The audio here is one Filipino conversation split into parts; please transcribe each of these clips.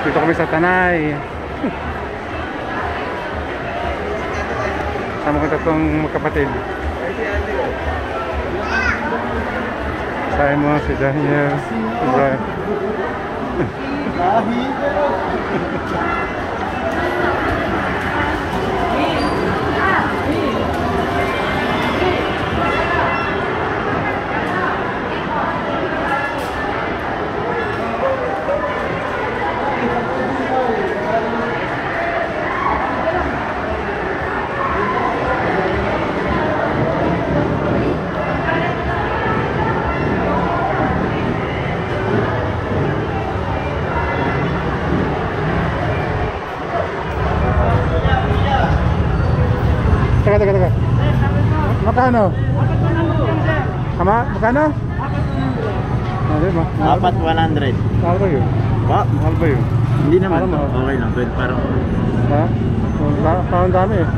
Dito kami sa Tanay. Sama ko tatlong magkapatid. Simon, si Daniel, si Brian. Teka, teka, teka. Magkano? Kama? Magkano? Ano ba? Apat 100. Mahal ba yun? Pa? Mahal ba yun? Hindi naman. Parang. Okay lang. Pwede parang... Ha? Oh, pa- Parang dami eh.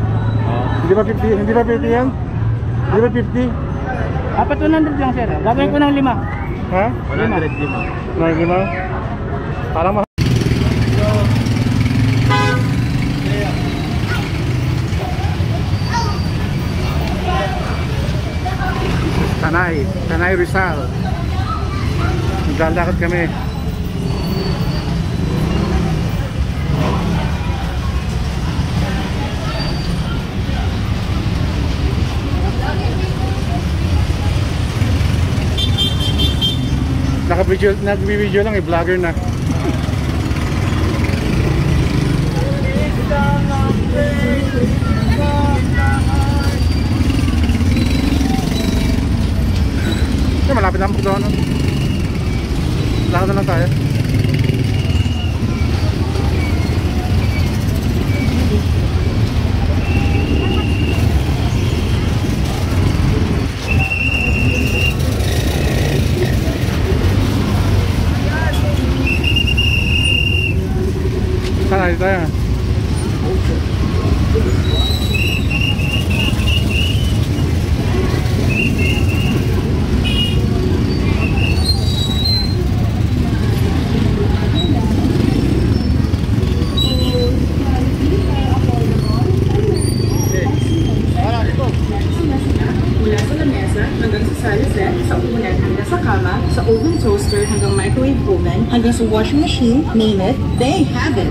Oh. Hindi ba 50? Hindi ba 50 yan? Hindi ba 50? Apat 100 lang sir. Gagawin ko ng lima. Ha? 100 lima. Mahal di ba? Parang mahal. Tanay, Tanay Rizal. Naglalakad kami. Naka-video, nag-video lang eh, vlogger na. Malapit lang po doon. Lakad na lang tayo. Saan tayo lamesa hanggang sa saliset, sa unan hanggang sa kama, sa oven toaster hanggang microwave oven, hanggang sa washing machine, name it, they have it.